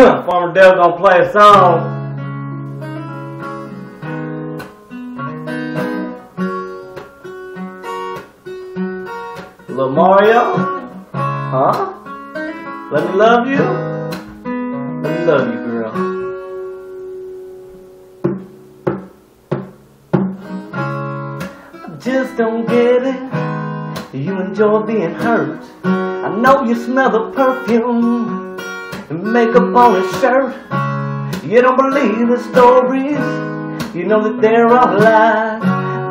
Farmer Dale gonna play a song. Little Mario? Huh? Let me love you? Let me love you, girl. I just don't get it. You enjoy being hurt. I know you smell the perfume makeup on his shirt. You don't believe the stories. You know that they're all lies.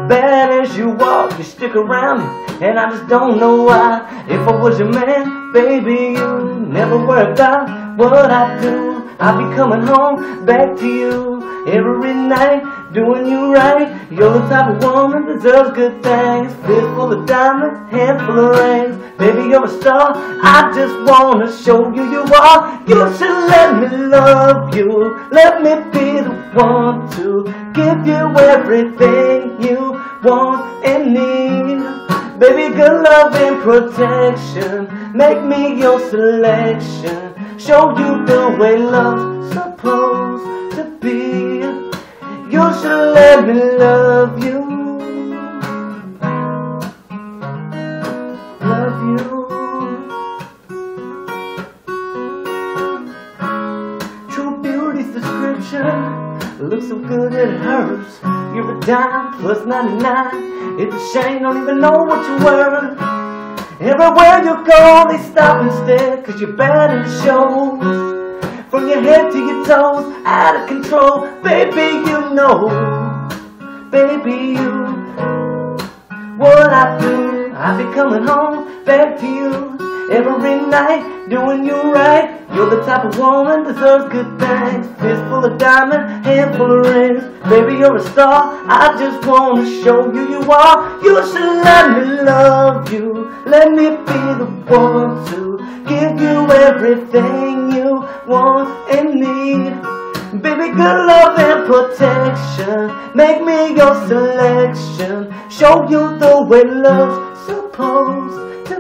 Bad as you walk, you stick around and I just don't know why. If I was your man, baby, you'd never worry about what I do. I'd be coming home back to you every night, doing you right. You're the type of woman that deserves good things. Fist full of diamonds, handful of rings. Baby, you're a star. I just wanna show you you are. You should let me love you. Let me be the one to give you everything you want and need. Baby, good love and protection. Make me your selection. Show you the way love's supposed to be. You should let me love you. Love you. True beauty's description looks so good it hurts. You're a dime plus 99. It's a shame, don't even know what you're worth. Everywhere you go, they stop and stare, cause you're bad the shows. Head to your toes, out of control, baby, you know. Baby, you. What I do, I be coming home back to you. Every night, doing you right. You're the type of woman deserves good things. Fist full of diamonds, handful of rings. Baby, you're a star. I just wanna show you you are. You should let me love you. Let me be the one to give you everything you want and need. Baby, good love and protection. Make me your selection. Show you the way love's supposed to.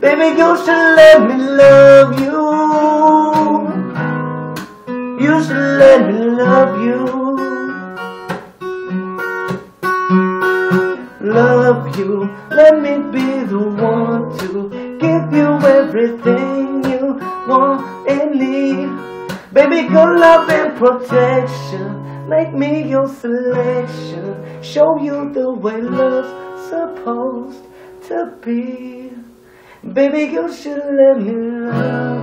Baby, you should let me love you. You should let me love you. Love you. Let me be the one to give you everything you want and need. Baby, good love and protection. Make me your selection. Show you the way love's supposed to be. Baby, you should let me love.